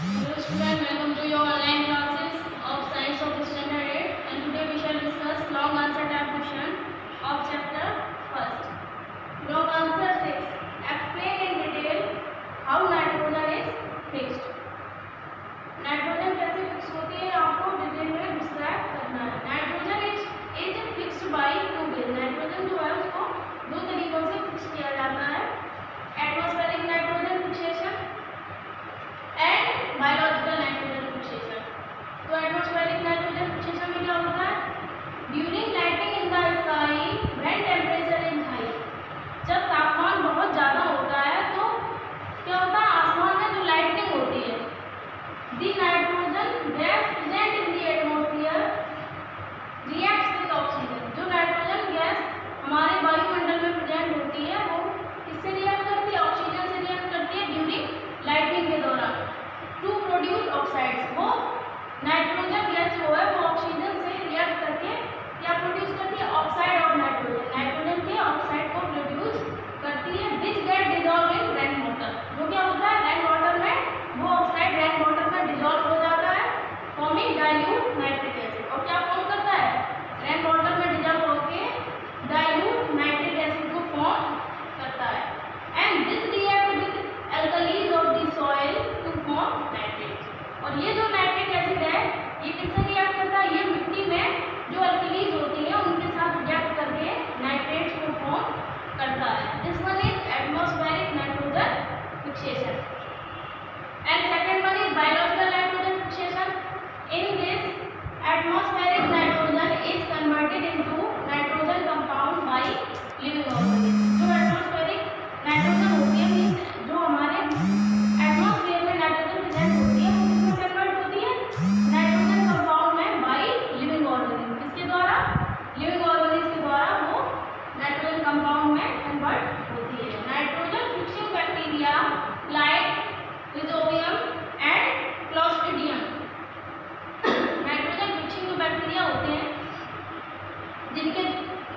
Hello students, welcome to your online classes of Science of Standard 8 and today we shall discuss long answer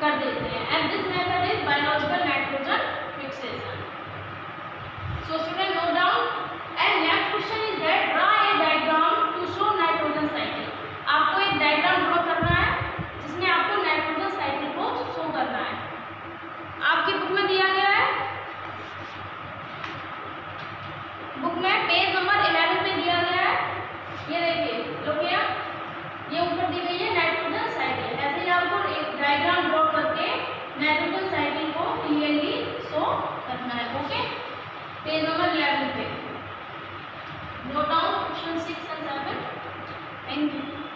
कर देते हैं। And this method is biological page number eleven पे। Note down question six and seven thank you